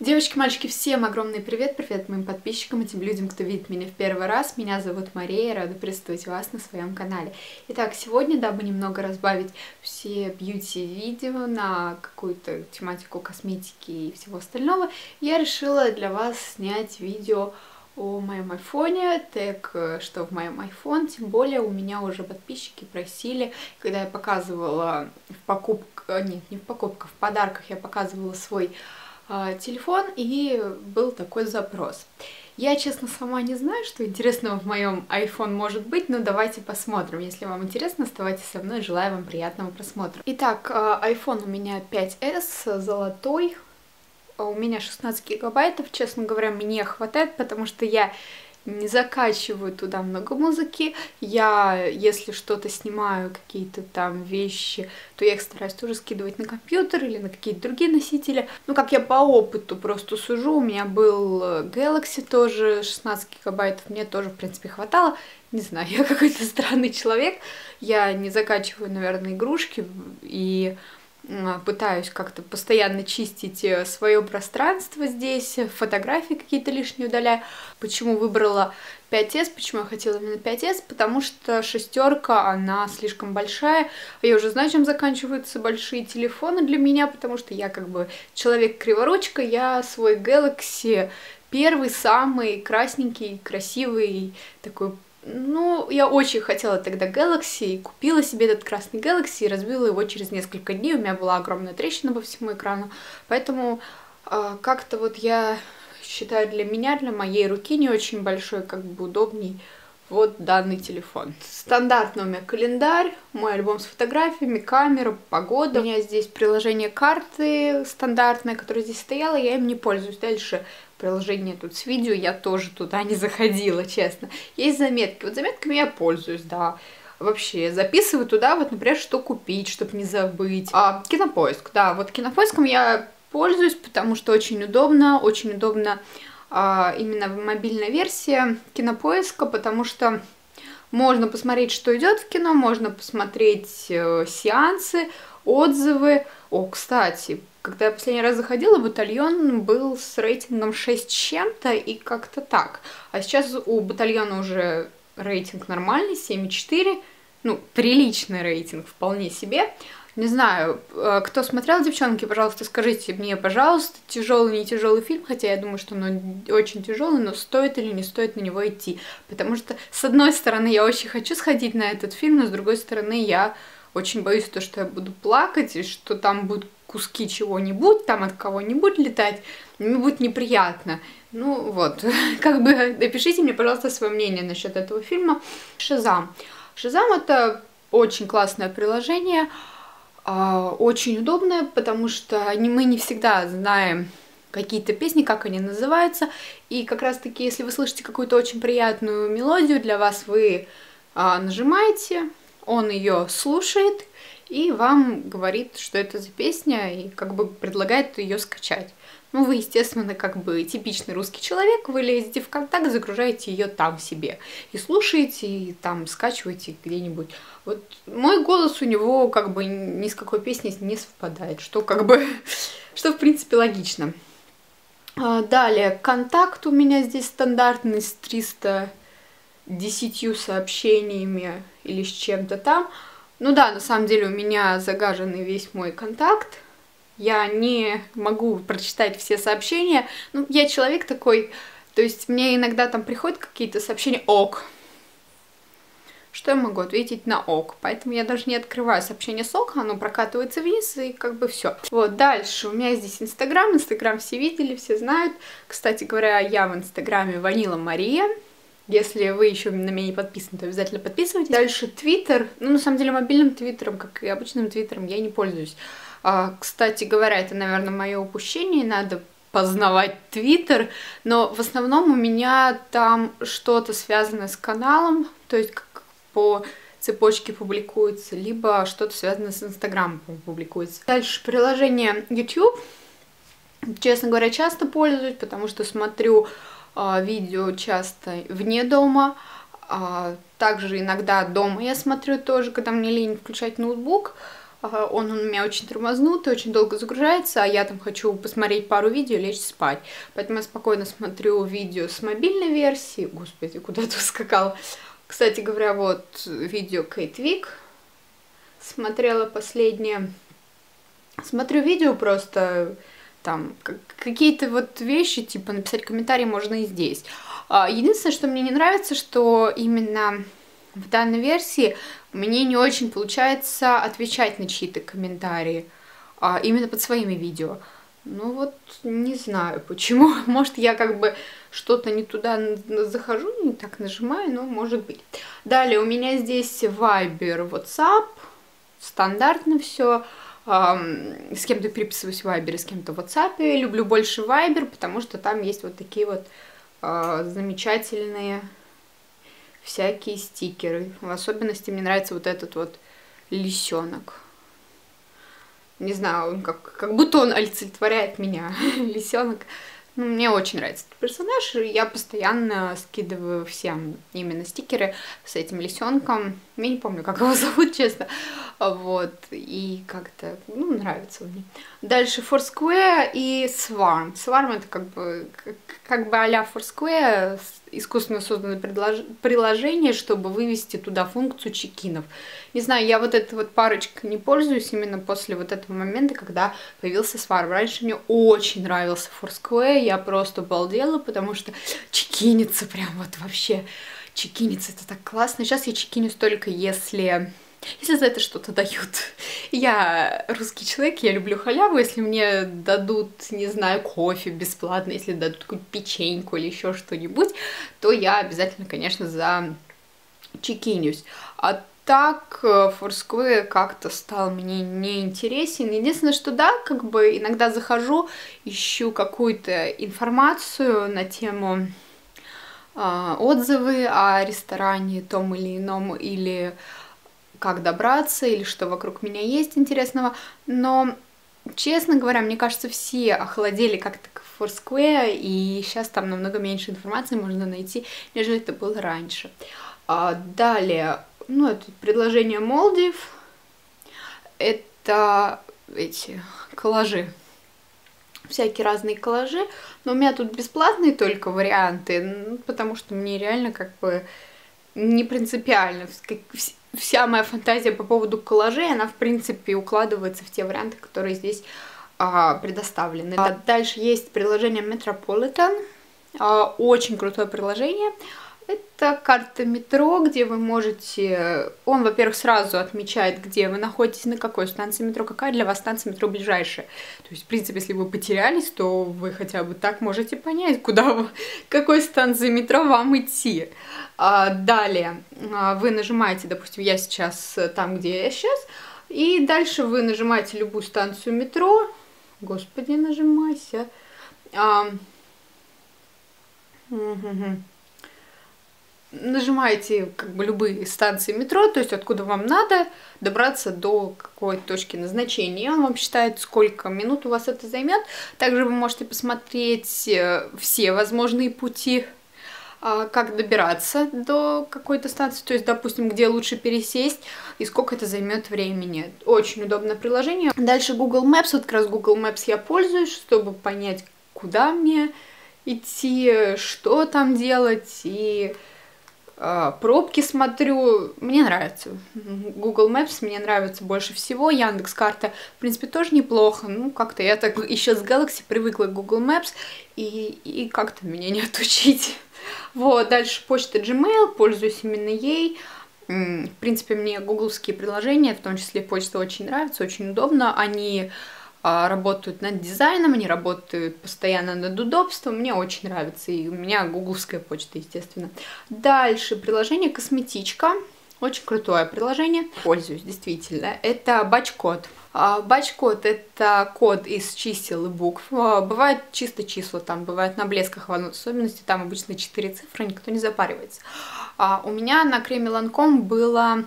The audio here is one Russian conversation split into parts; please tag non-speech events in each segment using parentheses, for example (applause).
Девочки, мальчики, всем огромный привет, привет моим подписчикам и тем людям, кто видит меня в первый раз. Меня зовут Мария, рада приветствовать вас на своем канале. Итак, сегодня, дабы немного разбавить все бьюти-видео на какую-то тематику косметики и всего остального, я решила для вас снять видео о моем айфоне, тег «Что в моем iPhone», тем более у меня уже подписчики просили, когда я показывала в покупках, нет, не в покупках, в подарках я показывала свой телефон, и был такой запрос. Я, честно, сама не знаю, что интересного в моем iPhone может быть, но давайте посмотрим. Если вам интересно, оставайтесь со мной, желаю вам приятного просмотра. Итак, а, iPhone у меня 5s, золотой, а у меня 16 гигабайтов, честно говоря, мне хватает, потому что я не закачиваю туда много музыки. Я, если что-то снимаю, какие-то там вещи, то я их стараюсь тоже скидывать на компьютер или на какие-то другие носители. Ну, как я по опыту просто сужу, у меня был Galaxy тоже 16 гигабайтов, мне тоже, в принципе, хватало. Не знаю, (laughs) я какой-то странный человек. Я не закачиваю, наверное, игрушки и пытаюсь как-то постоянно чистить э, свое пространство здесь, фотографии какие-то лишние удаляю. Почему выбрала 5S, почему я хотела именно 5S? Потому что шестерка, она слишком большая. Я уже знаю, чем заканчиваются большие телефоны для меня, потому что я как бы человек-криворучка, я свой Galaxy первый, самый красненький, красивый, такой ну, я очень хотела тогда Galaxy, купила себе этот красный Galaxy и разбила его через несколько дней. У меня была огромная трещина по всему экрану. Поэтому э, как-то вот я считаю для меня, для моей руки не очень большой, как бы удобней вот данный телефон. Стандартный у меня календарь, мой альбом с фотографиями, камера, погода. У меня здесь приложение карты стандартное, которое здесь стояло, я им не пользуюсь. Дальше приложение тут с видео, я тоже туда не заходила, честно. Есть заметки, вот заметками я пользуюсь, да. Вообще, записываю туда, вот, например, что купить, чтобы не забыть. А, кинопоиск, да, вот кинопоиском я пользуюсь, потому что очень удобно, очень удобно а, именно мобильная версия кинопоиска, потому что можно посмотреть, что идет в кино, можно посмотреть э, сеансы, отзывы. О, кстати, когда я последний раз заходила, батальон был с рейтингом 6 чем-то и как-то так. А сейчас у батальона уже рейтинг нормальный, 7,4. Ну, приличный рейтинг, вполне себе. Не знаю, э, кто смотрел, девчонки, пожалуйста, скажите мне, пожалуйста, тяжелый, не тяжелый фильм, хотя я думаю, что он очень тяжелый, но стоит или не стоит на него идти. Потому что, с одной стороны, я очень хочу сходить на этот фильм, но с другой стороны, я очень боюсь то, что я буду плакать, и что там будут куски чего-нибудь, там от кого-нибудь летать, мне будет неприятно. Ну вот, (laughs) как бы напишите мне, пожалуйста, свое мнение насчет этого фильма. Шазам. Шазам это очень классное приложение, а, очень удобное, потому что мы не всегда знаем какие-то песни, как они называются, и как раз-таки, если вы слышите какую-то очень приятную мелодию, для вас вы а, нажимаете, он ее слушает и вам говорит, что это за песня, и как бы предлагает ее скачать. Ну, вы, естественно, как бы типичный русский человек, вы лезете в контакт, загружаете ее там себе. И слушаете, и там скачиваете где-нибудь. Вот мой голос у него как бы ни с какой песней не совпадает, что как бы, (laughs) что в принципе логично. А, далее, контакт у меня здесь стандартный с 310 сообщениями или с чем-то там. Ну да, на самом деле у меня загаженный весь мой контакт. Я не могу прочитать все сообщения. Ну, я человек такой, то есть мне иногда там приходят какие-то сообщения ок. Что я могу ответить на ок? Поэтому я даже не открываю сообщение с ок, оно прокатывается вниз и как бы все. Вот, дальше у меня здесь Инстаграм. Инстаграм все видели, все знают. Кстати говоря, я в Инстаграме Ванила Мария. Если вы еще на меня не подписаны, то обязательно подписывайтесь. Дальше Твиттер. Ну, на самом деле, мобильным Твиттером, как и обычным Твиттером, я не пользуюсь. А, кстати говоря, это, наверное, мое упущение. Надо познавать Твиттер, но в основном у меня там что-то связанное с каналом, то есть как по цепочке публикуется, либо что-то связанное с Инстаграмом публикуется. Дальше приложение YouTube. Честно говоря, часто пользуюсь, потому что смотрю видео часто вне дома. А, также иногда дома я смотрю тоже, когда мне лень включать ноутбук. он у меня очень тормознутый, очень долго загружается, а я там хочу посмотреть пару видео и лечь спать. Поэтому я спокойно смотрю видео с мобильной версии. Господи, куда ты скакал? Кстати говоря, вот видео Кейт Вик. Смотрела последнее. Смотрю видео просто там какие-то вот вещи, типа написать комментарий можно и здесь. А, единственное, что мне не нравится, что именно в данной версии мне не очень получается отвечать на чьи-то комментарии, а именно под своими видео. Ну вот, не знаю почему. (laughs) Может, я как бы что-то не туда захожу, не так нажимаю, но может быть. Далее у меня здесь Viber, WhatsApp, стандартно все. С кем-то переписываюсь в Viber, с кем-то в WhatsApp. Люблю больше Viber, потому что там есть вот такие вот а, замечательные всякие стикеры. В особенности мне нравится вот этот вот лисенок. Не знаю, он как, как будто он олицетворяет меня. (laughs) лисенок. Ну, мне очень нравится этот персонаж, и я постоянно скидываю всем именно стикеры с этим лисенком. Я не помню, как его (laughs) зовут, честно. Вот, и как-то, ну, нравится мне. Дальше Foursquare и Swarm. Swarm это как бы, как бы а-ля Foursquare, искусственно созданное приложение, чтобы вывести туда функцию чекинов. Не знаю, я вот этой вот парочкой не пользуюсь именно после вот этого момента, когда появился Swarm. Раньше мне очень нравился Foursquare, я просто балдела, потому что чекинится прям вот вообще. Чекинится, это так классно. Сейчас я чекинюсь только если если за это что-то дают. Я русский человек, я люблю халяву. Если мне дадут, не знаю, кофе бесплатно, если дадут какую-то печеньку или еще что-нибудь, то я обязательно, конечно, за чекинюсь. А так Foursquare э, как-то стал мне неинтересен. Единственное, что да, как бы иногда захожу, ищу какую-то информацию на тему э, отзывы о ресторане том или ином, или как добраться или что вокруг меня есть интересного, но, честно говоря, мне кажется, все охладели как-то к Foursquare, и сейчас там намного меньше информации можно найти, нежели это было раньше. А далее, ну, это предложение Молдив, это эти коллажи, всякие разные коллажи, но у меня тут бесплатные только варианты, потому что мне реально как бы не принципиально вся моя фантазия по поводу коллажей, она, в принципе, укладывается в те варианты, которые здесь а, предоставлены. А дальше есть приложение Metropolitan, а, очень крутое приложение. Это карта метро, где вы можете... Он, во-первых, сразу отмечает, где вы находитесь, на какой станции метро, какая для вас станция метро ближайшая. То есть, в принципе, если вы потерялись, то вы хотя бы так можете понять, куда вы, какой станции метро вам идти. А, далее а, вы нажимаете, допустим, я сейчас там, где я сейчас, и дальше вы нажимаете любую станцию метро. Господи, нажимайся. А, угу нажимаете как бы любые станции метро, то есть откуда вам надо добраться до какой-то точки назначения. Он вам считает, сколько минут у вас это займет. Также вы можете посмотреть э, все возможные пути, а, как добираться до какой-то станции, то есть, допустим, где лучше пересесть и сколько это займет времени. Очень удобное приложение. Дальше Google Maps, вот как раз Google Maps я пользуюсь, чтобы понять, куда мне идти, что там делать и пробки смотрю, мне нравится. Google Maps мне нравится больше всего. Яндекс карта, в принципе, тоже неплохо. Ну, как-то я так еще с Galaxy привыкла к Google Maps, и, и как-то меня не отучить. (laughs) Вот, дальше почта Gmail, пользуюсь именно ей. В принципе, мне гугловские приложения, в том числе почта, очень нравятся, очень удобно. Они а, работают над дизайном, они работают постоянно над удобством, мне очень нравится, и у меня гугловская почта, естественно. Дальше. Приложение Косметичка, очень крутое приложение, пользуюсь действительно, это бач-код. А, бач-код это код из чисел и букв, а, бывает чисто числа, там бывает на блесках в особенности, там обычно 4 цифры, никто не запаривается. У меня на креме Ланком было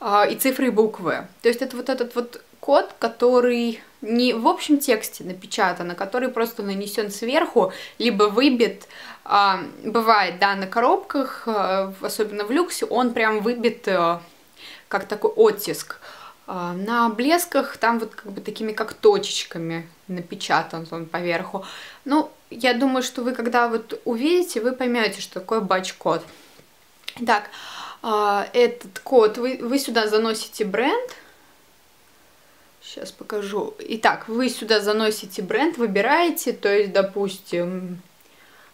и цифры, и буквы, то есть это вот этот вот код, который не в общем тексте напечатан, а который просто нанесен сверху, либо выбит. А, бывает, да, на коробках, а, особенно в люксе, он прям выбит а, как такой оттиск. А, на блесках там вот как бы такими как точечками напечатан он поверху. Ну, я думаю, что вы когда вот увидите, вы поймете, что такое бач-код. Так, а, этот код, вы, вы сюда заносите бренд. Сейчас покажу. Итак, вы сюда заносите бренд, выбираете, то есть, допустим,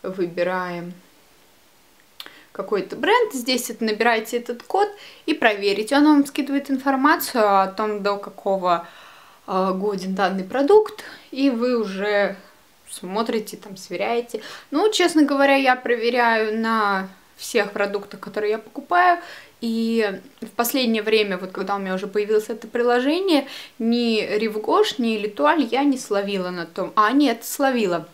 выбираем какой-то бренд, здесь это набираете этот код и проверите. Он вам скидывает информацию о том, до какого э, годен данный продукт, и вы уже смотрите, там, сверяете. Ну, честно говоря, я проверяю на всех продуктах, которые я покупаю, и в последнее время, вот когда у меня уже появилось это приложение, ни Ривгош, ни Литуаль я не словила на том. А, нет, словила.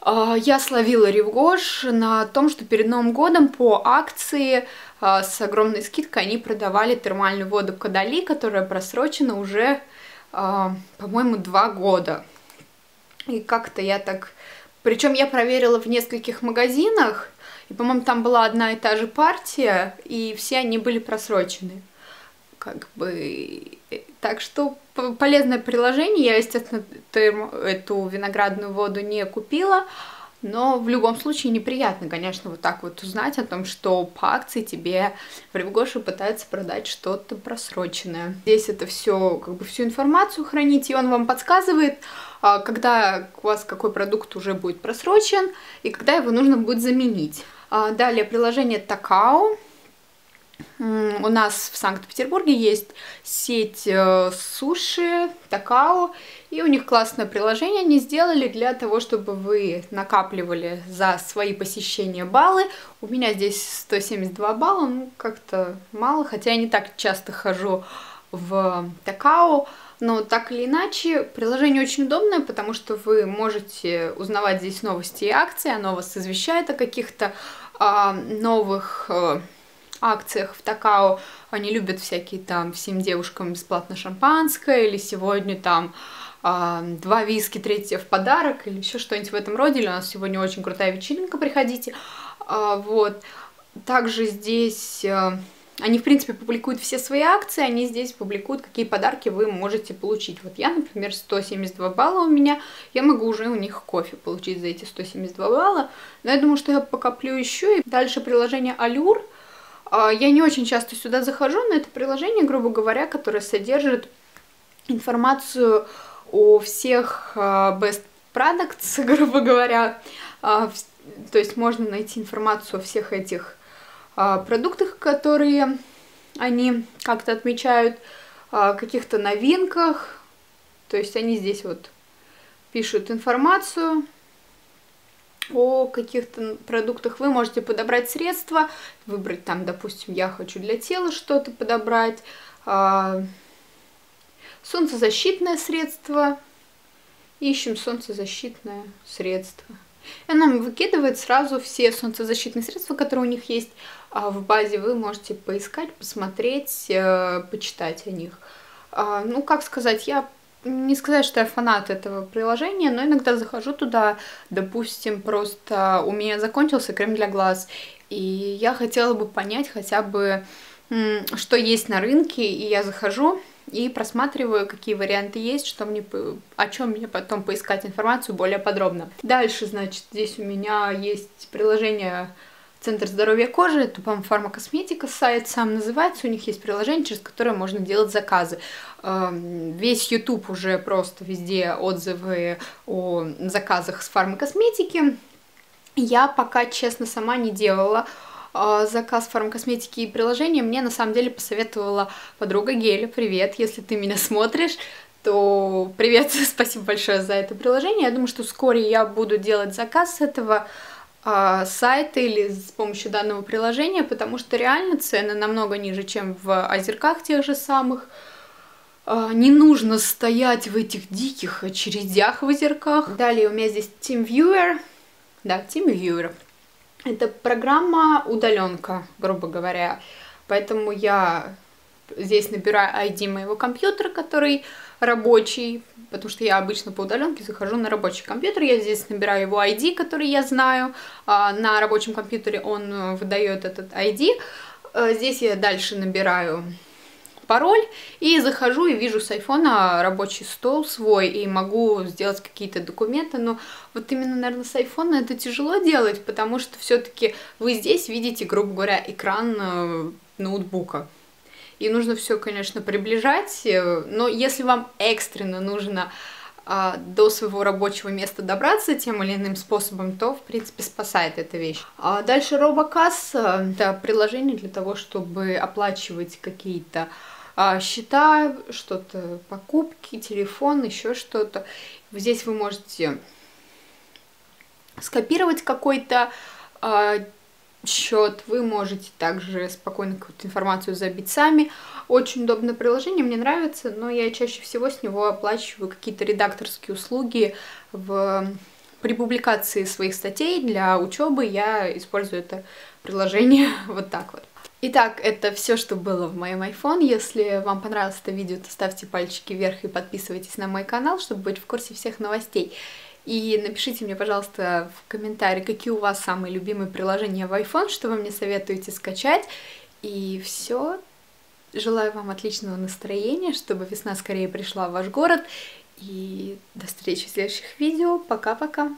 А, я словила Ривгош на том, что перед Новым годом по акции а, с огромной скидкой они продавали термальную воду Кадали, которая просрочена уже, а, по-моему, два года. И как-то я так... Причем я проверила в нескольких магазинах, и, по-моему, там была одна и та же партия, и все они были просрочены. Как бы... Э, так что полезное приложение. Я, естественно, эту виноградную воду не купила, но в любом случае неприятно, конечно, вот так вот узнать о том, что по акции тебе в Ревгоше пытаются продать что-то просроченное. Здесь это все, как бы всю информацию хранить, и он вам подсказывает, а, когда у вас какой продукт уже будет просрочен, и когда его нужно будет заменить. А, далее приложение Такао. У нас в Санкт-Петербурге есть сеть э, суши, такао, и у них классное приложение они сделали для того, чтобы вы накапливали за свои посещения баллы. У меня здесь 172 балла, ну как-то мало, хотя я не так часто хожу в такао, но так или иначе, приложение очень удобное, потому что вы можете узнавать здесь новости и акции, оно вас извещает о каких-то а, новых а, акциях в Такао они любят всякие там всем девушкам бесплатно шампанское или сегодня там а, два виски, третье в подарок или еще что-нибудь в этом роде. Или у нас сегодня очень крутая вечеринка, приходите. А, вот. Также здесь а, они, в принципе, публикуют все свои акции, они здесь публикуют, какие подарки вы можете получить. Вот я, например, 172 балла у меня, я могу уже у них кофе получить за эти 172 балла. Но я думаю, что я покоплю еще. И дальше приложение Allure. А, я не очень часто сюда захожу, но это приложение, грубо говоря, которое содержит информацию о всех а, best products, (laughs) грубо говоря. А, то есть можно найти информацию о всех этих продуктах, которые они как-то отмечают, каких-то новинках. То есть они здесь вот пишут информацию, о каких-то продуктах вы можете подобрать средства, выбрать там, допустим, я хочу для тела что-то подобрать, а, солнцезащитное средство, ищем солнцезащитное средство. И нам выкидывает сразу все солнцезащитные средства, которые у них есть а в базе. Вы можете поискать, посмотреть, э, почитать о них. А, ну, как сказать, я не сказать, что я фанат этого приложения, но иногда захожу туда, допустим, просто у меня закончился крем для глаз, и я хотела бы понять хотя бы, что есть на рынке, и я захожу и просматриваю, какие варианты есть, что мне, о чем мне потом поискать информацию более подробно. Дальше, значит, здесь у меня есть приложение Центр здоровья кожи, это, по-моему, фармакосметика сайт сам называется, у них есть приложение, через которое можно делать заказы. Эм, весь YouTube уже просто везде отзывы о заказах с фармакосметики. Я пока, честно, сама не делала заказ фармакосметики и приложения. Мне, на самом деле, посоветовала подруга Геля. Привет, если ты меня смотришь то привет, (laughs) спасибо большое за это приложение. Я думаю, что вскоре я буду делать заказ с этого а, сайта или с помощью данного приложения, потому что реально цены намного ниже, чем в озерках тех же самых. А, не нужно стоять в этих диких очередях в озерках. Далее у меня здесь TeamViewer. Да, TeamViewer. Это программа удаленка, грубо говоря. Поэтому я здесь набираю ID моего компьютера, который рабочий, потому что я обычно по удаленке захожу на рабочий компьютер, я здесь набираю его ID, который я знаю, а, на рабочем компьютере он э, выдает этот ID, э, здесь я дальше набираю пароль, и захожу и вижу с айфона рабочий стол свой, и могу сделать какие-то документы, но вот именно, наверное, с айфона это тяжело делать, потому что все-таки вы здесь видите, грубо говоря, экран э, ноутбука. И нужно все, конечно, приближать, э, но если вам экстренно нужно а, до своего рабочего места добраться тем или иным способом, то, в принципе, спасает эта вещь. А дальше робокасса — это приложение для того, чтобы оплачивать какие-то а, счета, что-то, покупки, телефон, еще что-то. Здесь вы можете скопировать какой-то а, счет, вы можете также спокойно какую-то информацию забить сами. Очень удобное приложение, мне нравится, но я чаще всего с него оплачиваю какие-то редакторские услуги в... при публикации своих статей для учебы. Я использую это приложение (laughs) вот так вот. Итак, это все, что было в моем iPhone. Если вам понравилось это видео, то ставьте пальчики вверх и подписывайтесь на мой канал, чтобы быть в курсе всех новостей. И напишите мне, пожалуйста, в комментарии, какие у вас самые любимые приложения в iPhone, что вы мне советуете скачать. И все. Желаю вам отличного настроения, чтобы весна скорее пришла в ваш город. И до встречи в следующих видео. Пока-пока.